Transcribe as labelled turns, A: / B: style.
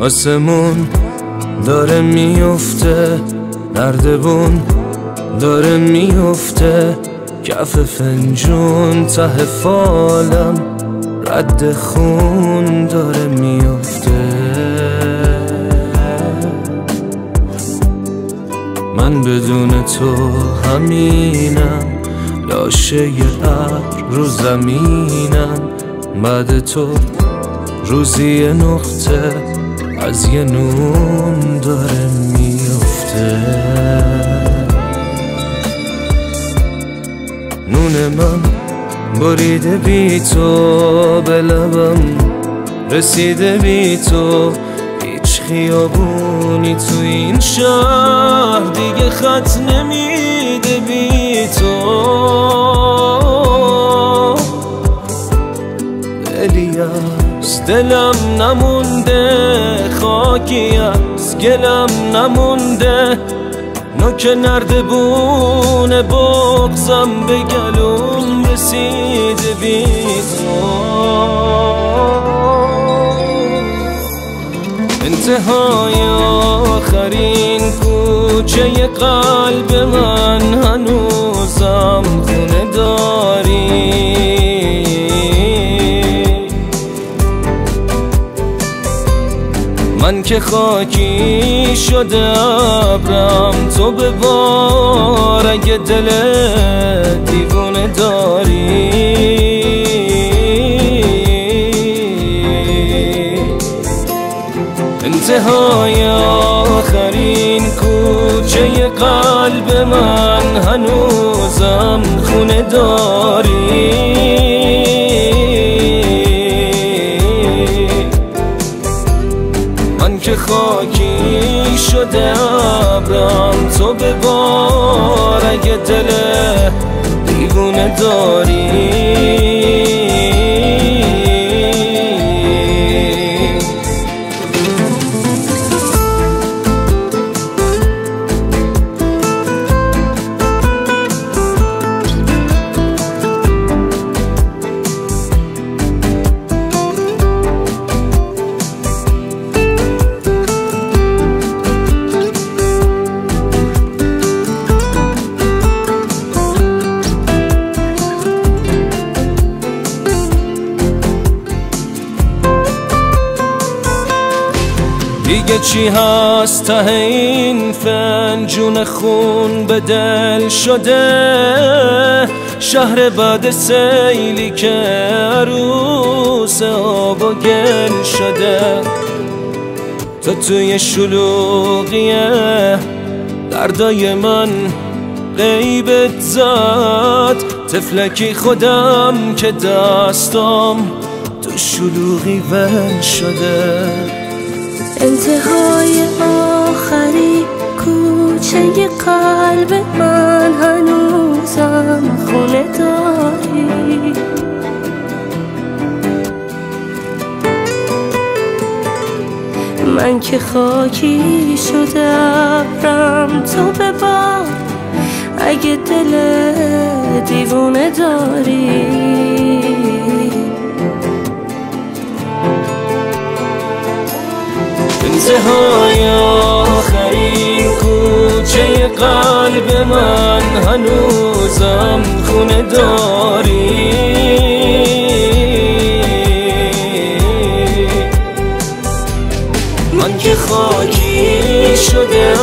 A: آسمون داره میفته نردبون داره میفته. کف فنجون ته فالم رد خون داره میفته. من بدون تو همینم لاشه ابر رو زمینم. بعد تو روزی نقطه از یه نون داره میفته. نون من بریده بی تو به لبم رسیده بی تو. هیچ خیابونی تو این شهر دیگه خط نمیده بی تو. الیاس دلم نمونده خاکی از گلم نمونده. نوک نردبون بغزم به گلوم رسیده بی انتهای آخرین کوچه قلب من هنوزم خونه که خاکی شده ابرم تو به بار اگه دل دیوونه داری. انتهای آخرین کوچه قلب من هنوزم خونه داری. خاکی شده ابرم تو به بار اگه دل دیوونه داری. دیگه چی هست؟ ته این فنجون خون به دل شده. شهر بعد سیلی که عروس آب و گل شده. تو توی شلوغیه دردای من غیبت زد تفلکی خودم که دستم تو شلوغی ول شده.
B: انتهای آخری کوچه قلب من هنوزم خونه داری. من که خاکی شده ابرم تو به اگه دل دیوونه داری
A: انتهای آخرین کوچه قلب من هنوزم خونه داری. من که خاکی شده